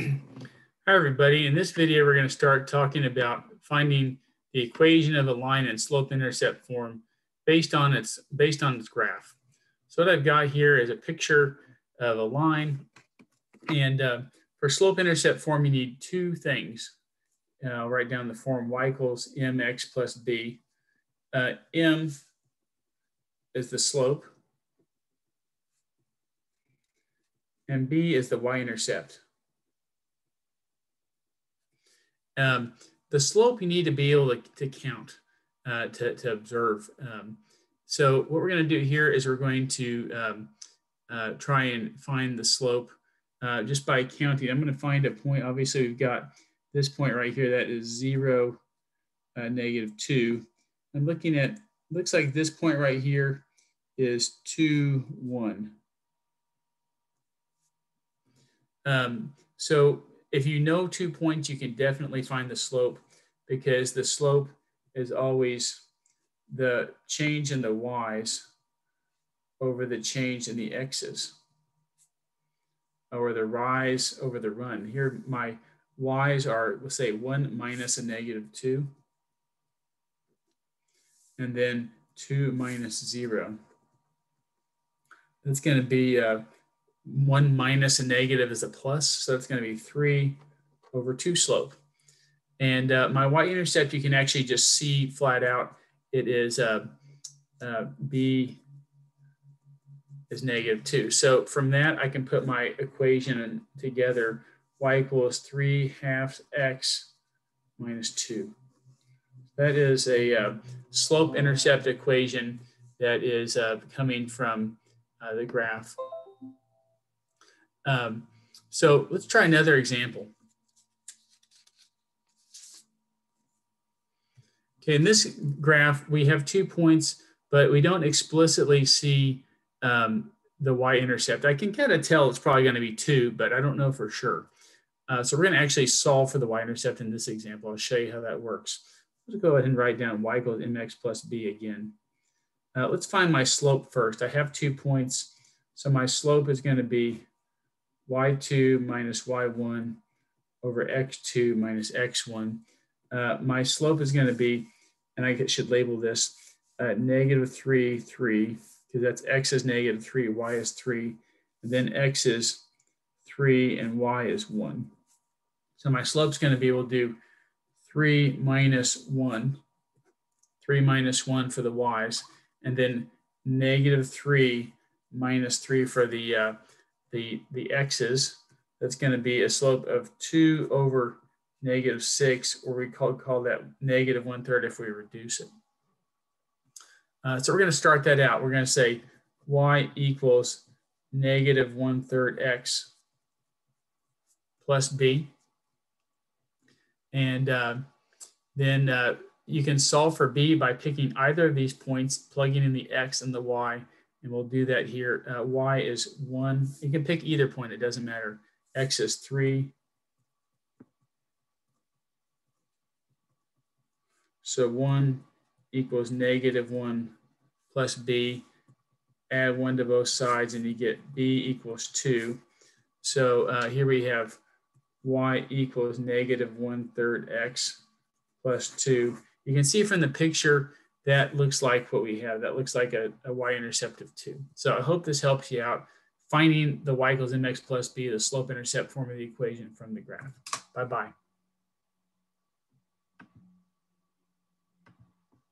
Hi everybody, in this video we're going to start talking about finding the equation of a line in slope-intercept form based on its based on its graph. So what I've got here is a picture of a line and uh, for slope-intercept form you need two things. Uh, I'll write down the form y equals mx plus b. Uh, m is the slope and b is the y-intercept. Um, the slope you need to be able to, to count, uh, to, to observe. Um, so what we're going to do here is we're going to um, uh, try and find the slope uh, just by counting. I'm going to find a point. Obviously, we've got this point right here that is 0, uh, negative 2. I'm looking at, looks like this point right here is 2, 1. Um, so if you know two points, you can definitely find the slope because the slope is always the change in the y's over the change in the x's or the rise over the run. Here my y's are, let's say one minus a negative two and then two minus zero. That's gonna be uh, one minus a negative is a plus, so it's going to be three over two slope. And uh, my y-intercept, you can actually just see flat out, it is uh, uh, b is negative two. So from that, I can put my equation together, y equals three halves x minus two. That is a uh, slope-intercept equation that is uh, coming from uh, the graph um, so let's try another example. Okay, in this graph, we have two points, but we don't explicitly see um, the y-intercept. I can kind of tell it's probably going to be two, but I don't know for sure. Uh, so we're going to actually solve for the y-intercept in this example. I'll show you how that works. Let's go ahead and write down y equals mx plus b again. Uh, let's find my slope first. I have two points, so my slope is going to be y2 minus y1 over x2 minus x1. Uh, my slope is going to be, and I should label this, uh, negative 3, 3, because that's x is negative 3, y is 3, and then x is 3, and y is 1. So my slope is going to be to do 3 minus 1, 3 minus 1 for the y's, and then negative 3 minus 3 for the uh, the, the x's, that's going to be a slope of 2 over negative 6, or we call, call that negative 1 third if we reduce it. Uh, so we're going to start that out. We're going to say y equals negative 1 third x plus b. And uh, then uh, you can solve for b by picking either of these points, plugging in the x and the y, and we'll do that here. Uh, y is 1. You can pick either point. It doesn't matter. x is 3. So 1 equals negative 1 plus b. Add 1 to both sides, and you get b equals 2. So uh, here we have y equals negative 1 third x plus 2. You can see from the picture that looks like what we have. That looks like a, a y-intercept of 2. So I hope this helps you out finding the y equals mx plus b, the slope-intercept form of the equation from the graph. Bye-bye.